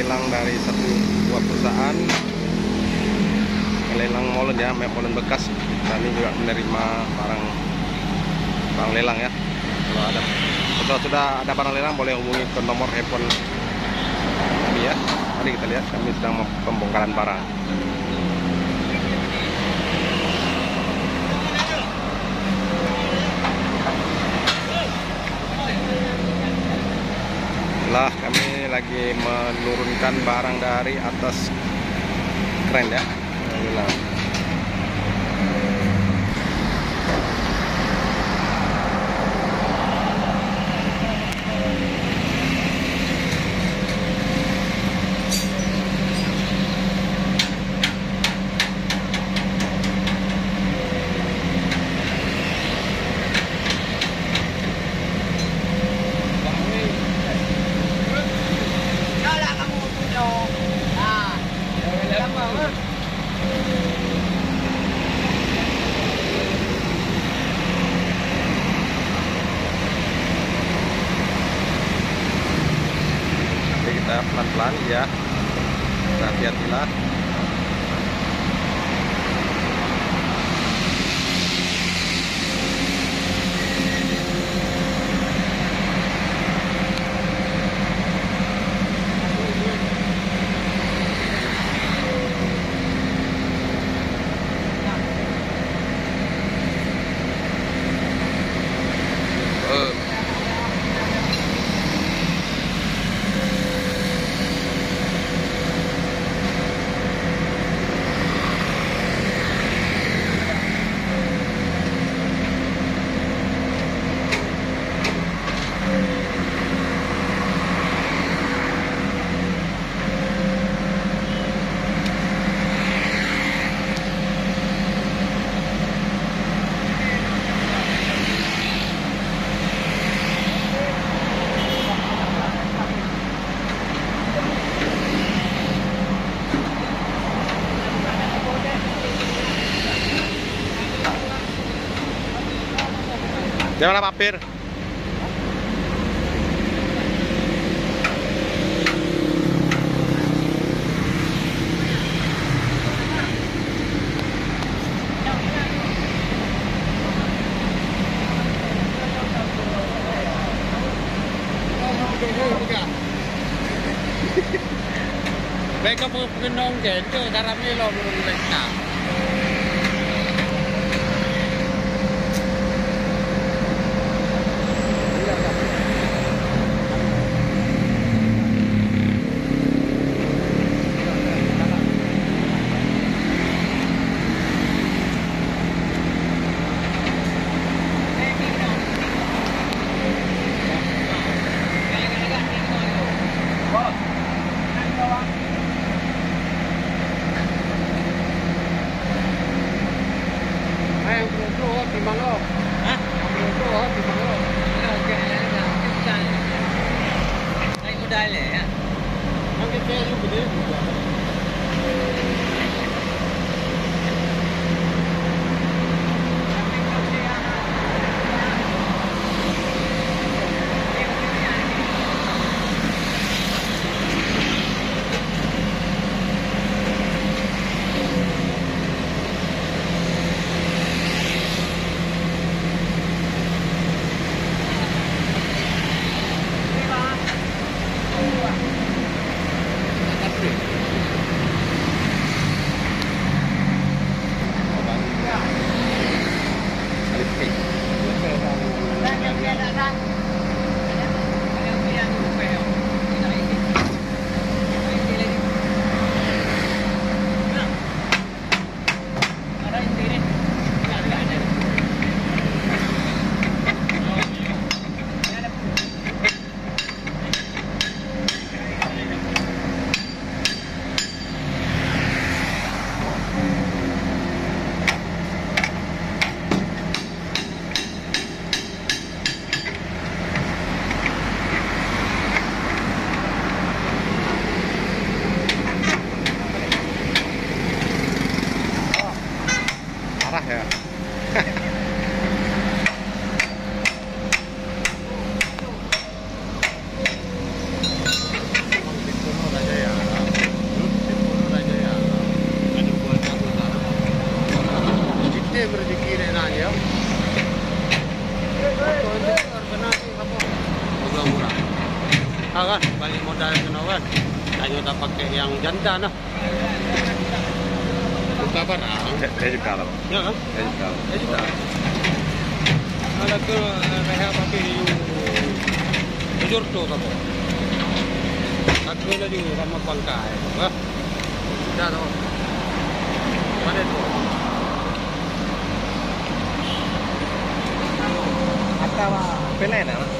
lelang dari satu buah perusahaan. Lelang molen ya molen bekas. Kami juga menerima barang barang lelang ya. Kalau ada kalau sudah ada barang lelang boleh hubungi ke nomor handphone kami ya. Mari kita lihat kami sedang pembongkaran barang. Lah kami lagi menurunkan barang dari atas. Keren ya. Alhamdulillah pelan-pelan ya hati-hatilah Llévala papel. Mereka mau pengenong jadi, darah melon lagi nak. yang jantan ah. lah. Buka ah. barang. Eh juga lah. Ya kan? Eh juga. Eh juga. Ada tu reha papi you jujur tu tak boleh. Tak boleh juga sama bangkai. Hah? Dah tu. Mana tu? Apa? Pelena.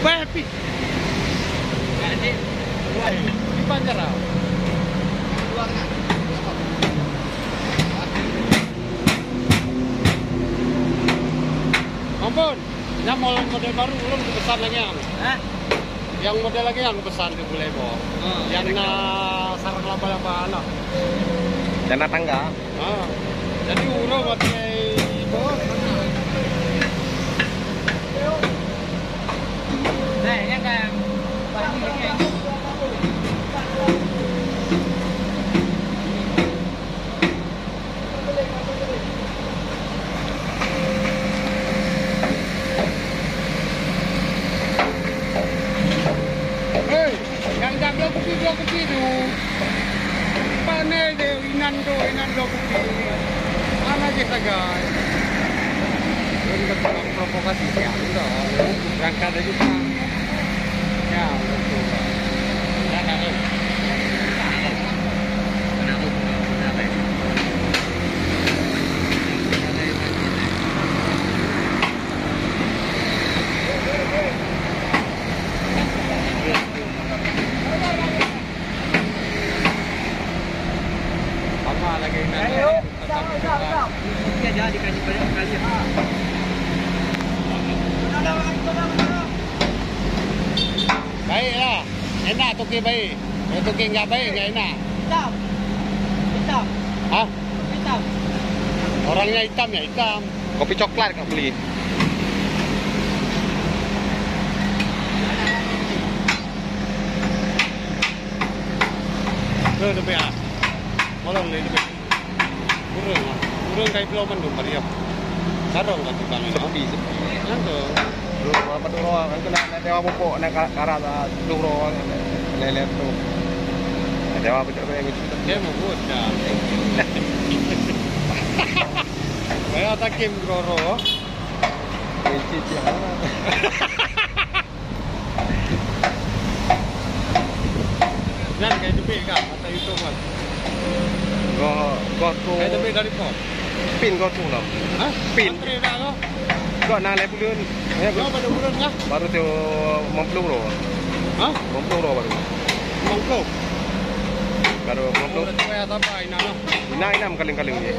Bapi! Di Panjara. Ampun, yang mau model baru belum kepesan lagi yang. Hah? Yang model lagi yang kepesan di Bulebo. Oh, yang na sarang laba-laba lah. Jangan tangga. Ah. Jadi uro buat bos. Nah, yang kan Pak ni kan. Hei, yang jam dua kopi dua kopi tu. De inan do inan do kopi. Mana je sagai. Untuk provokasi ya, udah. Berangkat aja. Ya, betul. Ya, ya, na to kia bay? To kia nga bay ngay na hitam hitam ha hitam orangnya hitam ya hitam kopi coklat kau beli Rồi được à? Mau lòng lên được Burung, burung kayak belum mendung, Mario. Sarong kan tukang ini, habis. Nanti. Mga patung roang. Ito na, natiwa po po. Nakara sa tulung roang. Nalilet po. Natiwa po siya po yung ito. Okay, mabuhod siya. May atakim, Groro. May chichi ako na. Diyan, kayo dupi ka. At ang ito mo. Go, go to... Kayo dupi ka rin po? Pin, go to lang. Ha? Pin. Pantry lang. Pulun. Ya Lo pada bulan kah? baru ro. Ro baru. Mangkok. Baru Lo mempelur. dah kaya apa ina lo. Ina ina kaling kaling je.